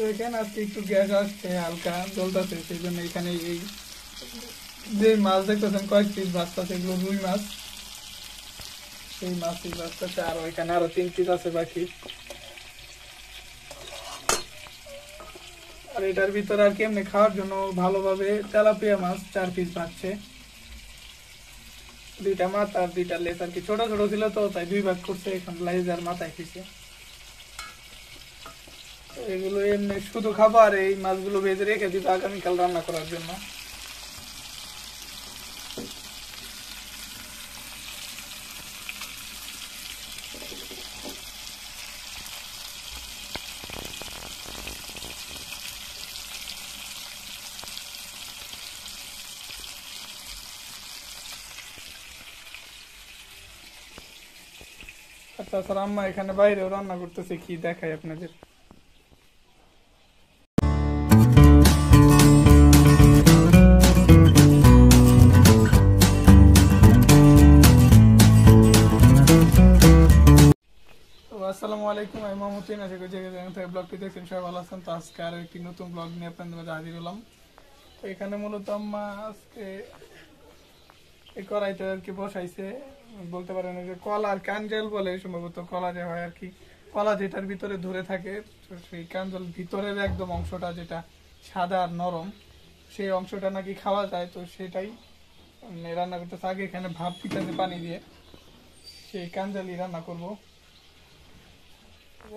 তো এখানে আজকে একটু গ্যাস আসছে, হালকা জ্বলতেছে সেই জন্য এখানে এই যে মাছ দেখতেছেন, কয়েক পিস ভাজতেছে এগুলো রুই মাছ। সেই মাছই ভাজতেছে আর ওইখানে আরও তিন পিস আছে বাকি। আর এটার ভিতরে আর কেমনে খাওয়ার জন্য ভালোভাবে তেলাপিয়া মাছ চার পিস ভাজছে দুইটা মাথা আর দুইটা লেস আর কি ছোট ছোট ছিল তো, তাই দুই ভাগ করছে, এখন লাইজ মাথায় খেয়েছে এগুলো এমনি শুধু খাবার, এই মাছগুলো ভেজে রেখে দিতে আগামীকাল রান্না করার জন্য। তাছাড়া আম্মা এখানে বাইরেও রান্না করতেছে কি দেখাই আপনাদের? মাহমুদ্দিন আশা করি যে থেকে ব্লগটি দেখছেন, সবাই ভালো আছেন, তো আজকে আরও একটি নতুন ব্লগ নিয়ে আপনাদের মাঝে হাজির হলাম। তো এখানে মূলত আম্মা আজকে এই কড়াইতে আর কি বসাইছে, বলতে পারেন যে কলা আর কাঞ্জল বলে, সম্ভবত কলা যে হয় আর কি, কলা যেটার ভিতরে ধরে থাকে সেই কাঞ্জল ভিতরের একদম অংশটা যেটা সাদা আর নরম, সেই অংশটা নাকি খাওয়া যায়, তো সেটাই রান্না করতেছে। আগে এখানে ভাপ দিতেছে পানি দিয়ে, সেই কাঞ্জালি রান্না করব।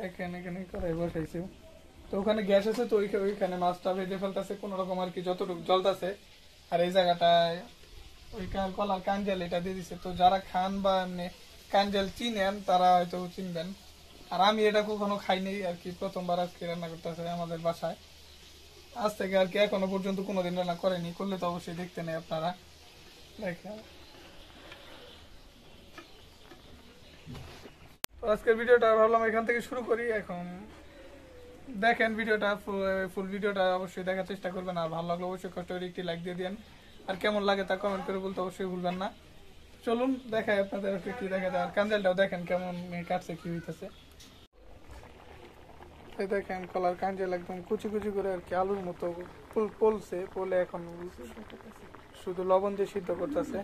এখানে এখানে কড়াই বসাইছে। তো ওখানে গ্যাস আছে, তো ওইখা- ওইখানে মাছটা ভেজে ফেলতেছে, কোন রকম আর কি যতটুকু জলতাছে আর এই জায়গাটায় ওই কাল- কলার কাঞ্জাল এটা দিয়ে দিছে। তো যারা খান বা এমনি কাঞ্জাল চিনেন, তারা হয়তো চিনবেন। আর আমি এটা কখনো খাইনি আর কি, প্রথমবার আজকে রান্না করতেছে আমাদের বাসায়। আজ থেকে আর কি এখনও পর্যন্ত কোনোদিন রান্না করেনি, করলে তো অবশ্যই দেখতে নেই আপনারা। দেখেন। আজকের ভিডিওটা ভাবলাম এখান থেকে শুরু করি, এখন দেখেন ভিডিওটা, ফুল ভিডিওটা অবশ্যই দেখার চেষ্টা করবেন, আর ভালো লাগলে অবশ্যই কষ্ট করে একটি লাইক দিয়ে দেন আর কেমন লাগে তা কমেন্ট করে বলতে অবশ্যই ভুলবেন না। চলুন, দেখাই আপনাদের কি দেখা যায়। আর কাঞ্জালটাও দেখেন কেমন কাটছে, কি হইতেছে। দেখেন, কলার কাঞ্জাল একদম কুচি কুচি করে আর কি আলুর মতো পলছে, পলে এখন শুধু লবণ দিয়ে সিদ্ধ করতেছে।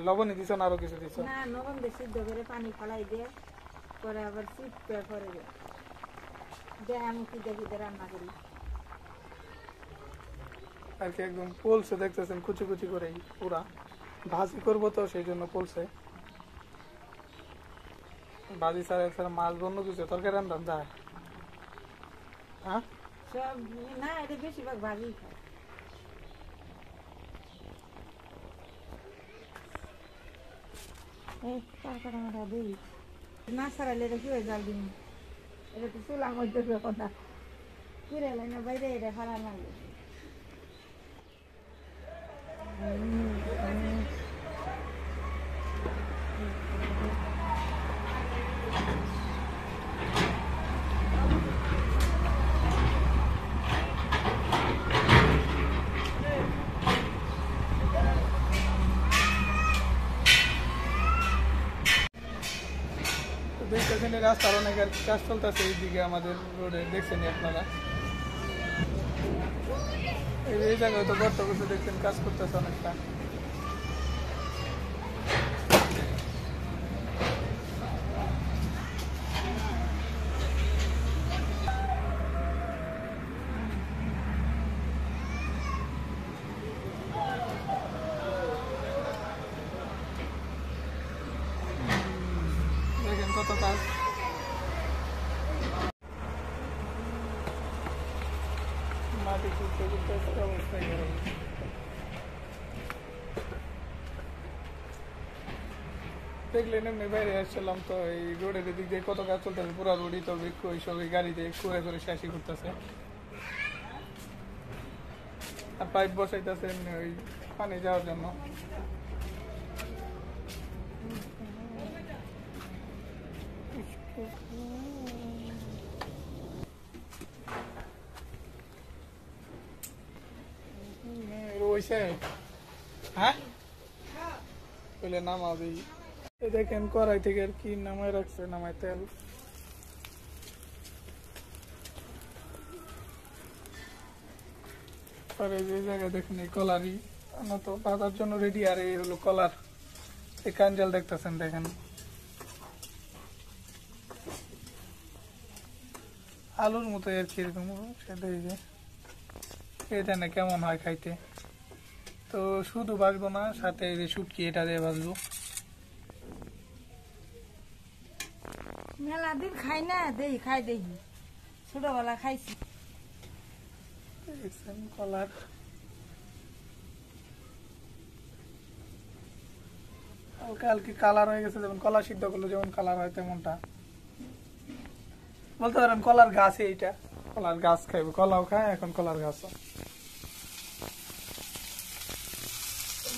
লবণই দিছ না আরও কিছু দিছ? না নরম দিয়ে সিদ্ধ করে পানি ফলাই দিয়ে পরে আবার চিপতে করে দিয়ে দিয়ে আমি কি দেখি দিয়ে রান্না করি। আর কি একদম পলছে দেখতেছেন কুচি কুচি করে পুরা। ভাজি করব তো সেই জন্য পলছে ভাজি ছাড়া ছাড়া মাছ বন্য কিছু তরকারি রান্ধান যায় হ্যাঁ? সব না এটা বেশিরভাগ ভাজি খায় এই তরকারি আমরা দিই না ছাড়ালে এটা কি জাল দিন এটা তো চুলা মধ্যে কথা ফিরে এলাই না বাইরে এটা খারাপ লাগে তো দেখতেছেন রাস্তার অনেক কাজ চলতেছে এইদিকে আমাদের রোডে দেখছেন আপনারা? এই জায়গায় তো গর্ত করতে দেখছেন, কাজ করতেছে অনেকটা দেখেন কত কাজ মাটি খুঁজতে খুঁজতে আজকে অবস্থা গেল দেখলেন এমনি বাইরে আসছিলাম তো এই রোডের দিক দিয়ে কত কাজ চলতেছে, পুরো রোডই তো বৃক্ষ, এইসব এই গাড়ি দিয়ে করে করে শেষই করতেছে। আর পাইপ বসাইতেছে এমনি ওই পানি যাওয়ার জন্য। দিলে নামাবি এই দেখেন কড়াই থেকে আর কি নামাই রাখছে নামাই তেল। পরে যে জায়গায় দেখেন এই কলারই। তো বাজার জন্য রেডি আর এই হলো কলার। এই কাঞ্জাল দেখতেছেন, দেখেন। আলুর মতো আর কি এরকম। সেটাই যে এটা না কেমন হয় খাইতে? তো শুধু বাজবো না সাথে যে শুটকি এটা দিয়ে বাজবো। মেলা দিন খাই না দেই খাই দেই। ছোটবেলা খাইছি। কলার। হালকা হালকি কালার হয়ে গেছে যেমন কলা সিদ্ধ করলে যেমন কালার হয় তেমনটা। বলতে পারেন কলার গাছ এইটা। কলার গাছ খাইবে কলাও খায় এখন কলার গাছও।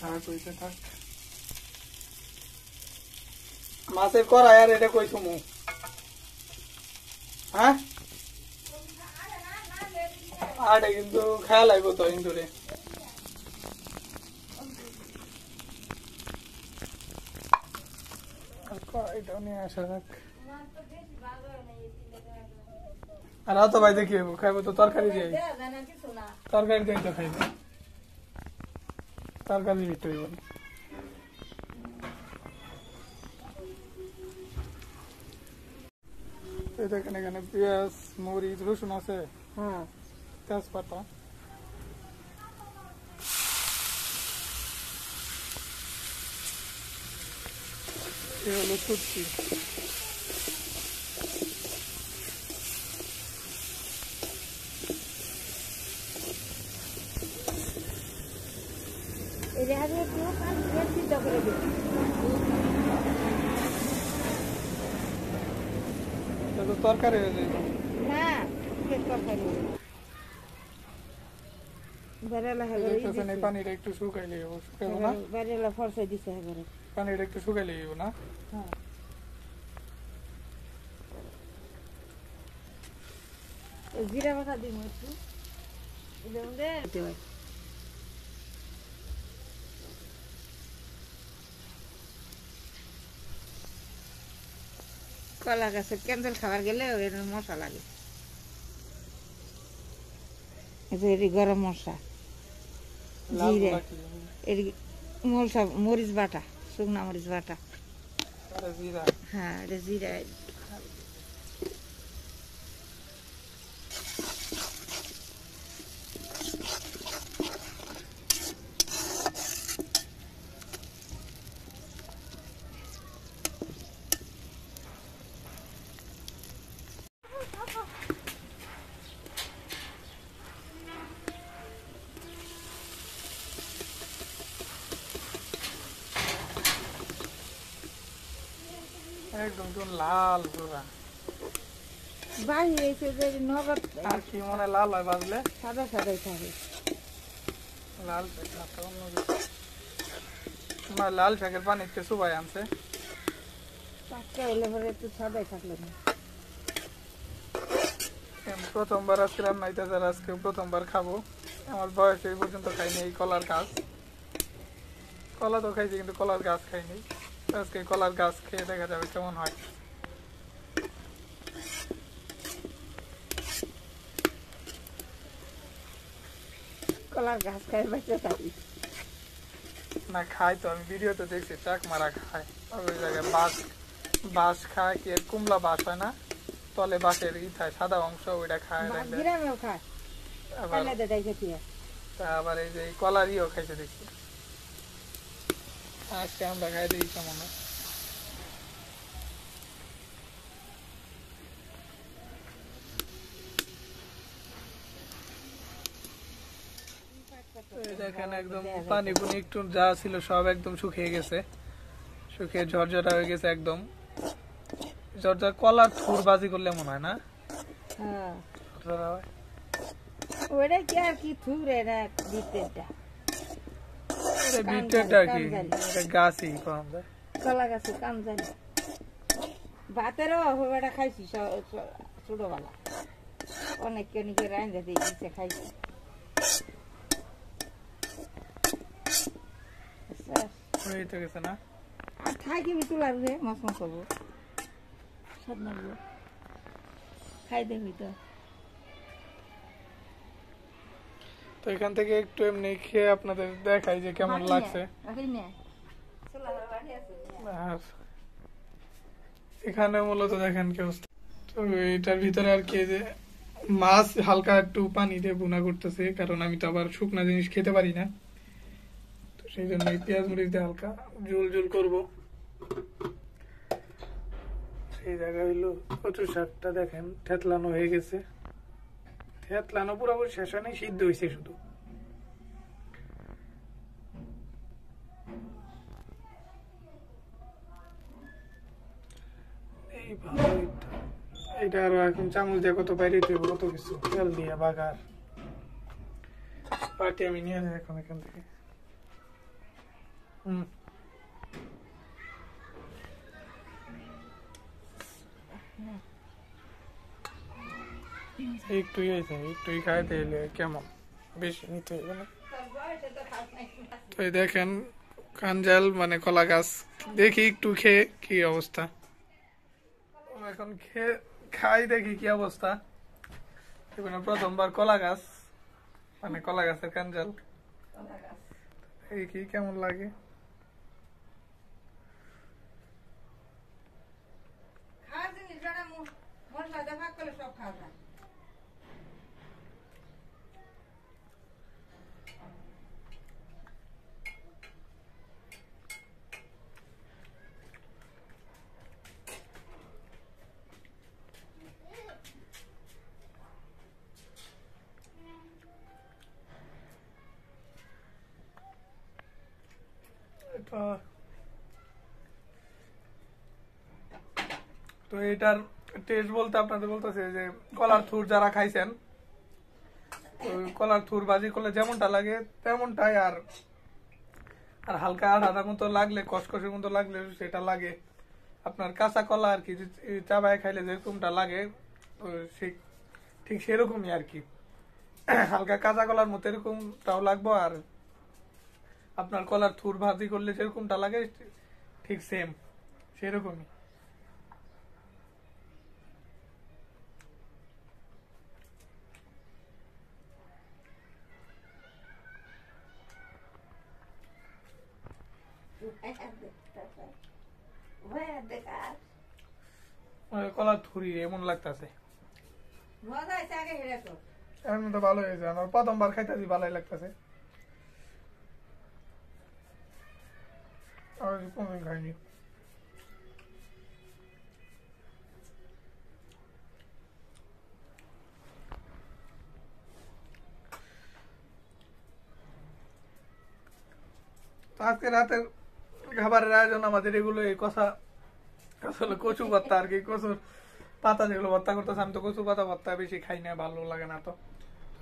থাক হইতে থাক মাছের করা আর এটা কই সুমু হ্যাঁ? আরে কিন্তু খেয়াল লাগবো তো নিয়ে আসা যাক। আর অত ভাই দেখি খাইবো তো তরকারি দিয়ে। তরকারি দিয়ে তো খাইবে। তরকারি দিতে হইব। এই দেখেন এখানে পেঁয়াজ মরিচ রসুন আছে। হ্যাঁ তেজপাতা। এ হলো সুটকি এই রেহাদি একটু পেট সিদ্ধ করে দিই তরকারি হয়ে যাবে। না তরকারি বেরেলা হেগরে দেখতেছেন পানিটা একটু শুকাইলে শুকাইবো না? বেরেলা ফরসে দিছে হেগরে পানিটা একটু শুকাইলে হব না? হ্যাঁ। জিরা বাটা দিব একটু। কলা গাছের ক্যান্সেল খাবার গেলে এর মশা লাগে। এটি গরম মশলা লাল জিরে। এর মশলা মরিচ বাটা শুকনা মরিচ বাটা। হ্যাঁ এটা জিরা। একদম তো লাল পুরা বাইরে এসে যে নগদ আর কি মনে লাল হয় বাজলে? সাদা সাদাই থাকে। লাল না লাল শাকের পানি একটু সুবাই আনছে। টাটকা এলে পরে একটু সাদাই থাকল না। প্রথমবার আজকে রান্না হইতেছে আজকে প্রথমবার খাব। আমার বয়স এই পর্যন্ত খাইনি এই কলার গাছ। কলা তো খাইছি কিন্তু কলার গাছ খাইনি। আজকে কলার গাছ খেয়ে দেখা যাবে কেমন হয়। কলার গাছ খাই বেঁচে থাকি। না খাই তো আমি ভিডিওতে দেখছি চাক মারা খায়। ওই জায়গায় বাঁশ বাঁশ খায় কি কুমলা বাঁশ হয় না? তলে বাঁশের ই থাকে সাদা অংশ ওইটা খায়। আবার আবার এই যে এই কলার ইও খাইছে দেখছি। আজকে আমরা খাই দিই কেমন দেখেন একদম পানি পুনি একটু যা ছিল সব একদম শুকিয়ে গেছে। শুকিয়ে ঝরঝরা হয়ে গেছে একদম। জর্জা কলার থুর বাজি করলে মনে হয় না? হ্যাঁ। ওটা কি আর কি থুরে এটা বিটেটা কি গাছই কম কলা গাছে কাম জানি ভাতেরও ওটা খাইছি ছোটবেলা অনেক অনেকে রান্ধা দিয়ে খাইছি না আর তোলার রে খাই দেবি তো এখান থেকে একটু এমনি খেয়ে আপনাদের দেখাই যে কেমন লাগছে। আর এখানে মূলত দেখেন কি অবস্থা। তো এটার ভিতরে আর কি যে মাছ হালকা একটু পানি দিয়ে ভুনা করতেছে কারণ আমি তো আবার শুকনা জিনিস খেতে পারি না। তো সেই জন্য এই পেঁয়াজ মরিচ দিয়ে হালকা ঝুল ঝুল করব। সেই জায়গায় হইল কচু শাকটা দেখেন ঠেতলানো হয়ে গেছে। থেতলানো পুরোপুরি শেষ হয় সিদ্ধ হয়েছে শুধু। এটা। আরও এখন চামচ দিয়ে কত বাইরে দেবো, কত কিছু। তেল দিয়ে, বাগার। পাটি আমি নিয়ে যাই এখন এখান থেকে। হুম। একটু হয়েছে একটুই খাইতে এলে কেমন? বেশি নিতে হবে না। তো দেখেন কাঞ্জাল মানে কলা গাছ। দেখি একটু খেয়ে কি অবস্থা। এখন খেয়ে খাই দেখি কি অবস্থা। এখানে প্রথমবার কলা গাছ মানে কলা গাছের কাঞ্জাল এই কি কেমন লাগে। এটা তো এটার টেস্ট বলতে আপনাদের বলতেছে যে কলার থুর যারা খাইছেন কলার থুর বাজি করলে যেমনটা লাগে তেমনটাই আর আর হালকা আধা মতো লাগলে কসকসের মতো লাগলে সেটা লাগে। আপনার কাঁচা কলা আর কি চাবায় খাইলে যেরকমটা লাগে ঠিক সেরকমই আর কি। হালকা কাঁচা কলার মতো এরকমটাও লাগবো আর আপনার কলার থুর ভাজি করলে যেরকমটা লাগে ঠিক সেম সেরকমই। কলার থুরি এমন লাগতাছে। এমন তো ভালো হয়েছে আমার প্রথমবার খাইতেছি ভালোই লাগতাছে। আর কোনদিন খাইনি তো আজকে রাতের খাবারের আয়োজন আমাদের এগুলো, এই কষা আসলে কচু ভর্তা আর কি, কচুর পাতা যেগুলো ভর্তা করতেছে, আমি তো কচু পাতা ভর্তা বেশি খাই না, ভালো লাগে না তো।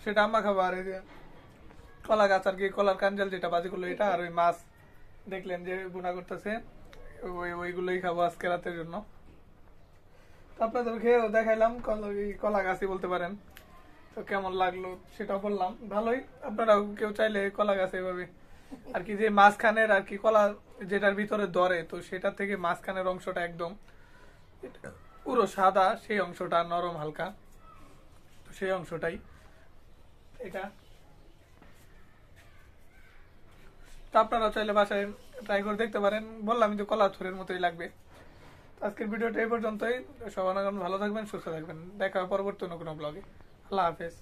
সেটা আম্মা খাব আর এই যে কলা গাছ আর কি, কলার কাঞ্জাল যেটা বাজি করল এটা আর ওই মাছ। দেখলেন যে বুনা করতেছে, ওই, ওইগুলোই খাব আজকে রাতের জন্য। তো খেয়ে দেখাইলাম, কলা গাছই বলতে পারেন। তো কেমন লাগল সেটা বললাম। ভালোই, আপনারাও কেউ চাইলে কলা গাছ এভাবে। আর কি যে মাঝখানের আর কি কলা যেটার ভিতরে ধরে, তো সেটা থেকে মাঝখানের অংশটা একদম পুরো সাদা, সেই অংশটা নরম হালকা। তো সেই অংশটাই। এটা তো আপনারা চাইলে বাসায় ট্রাই করে দেখতে পারেন। বললাম যে কলা থুরের মতোই লাগবে। আজকের ভিডিওটা এই পর্যন্তই। সবাই ভালো থাকবেন, সুস্থ থাকবেন। দেখা পরবর্তী অন্য কোনো ব্লগে আল্লাহ হাফেজ।